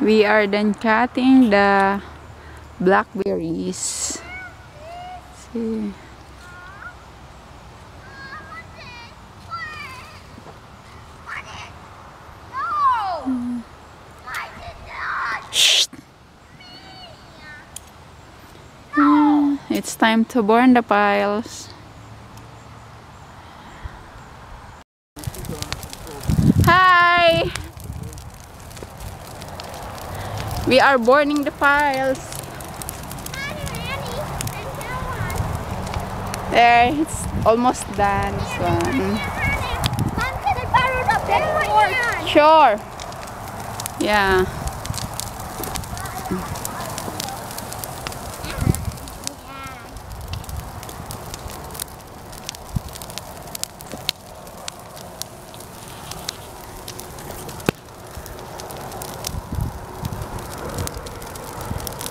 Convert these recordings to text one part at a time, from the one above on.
We are done cutting the blackberries. See. Shh. Ah, It's time to burn the piles. We are burning the piles. There, it's almost done. Sure. Yeah.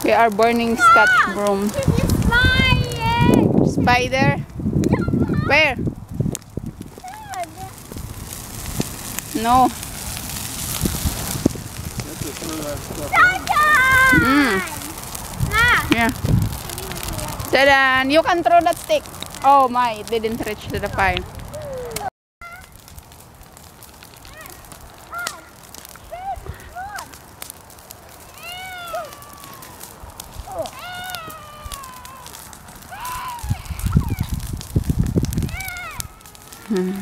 We are burning Scotch broom. Spider? Where? No. Mm. Yeah. Dadan, you can throw that stick. Oh my, it didn't reach to the fire. We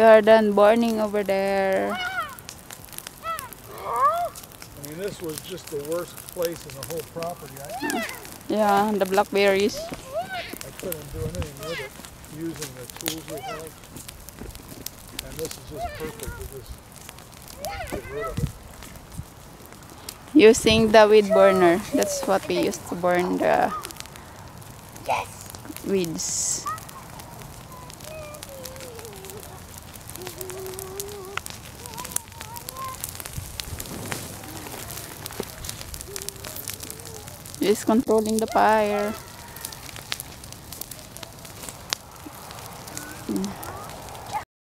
are done burning over there. I mean, this was just the worst place in the whole property. I, Yeah, the blackberries. I couldn't do anything with it using the tools we have. And this is just perfect to just get rid of it. Using the weed burner. That's what we used to burn the weeds. Just controlling the fire. Mm.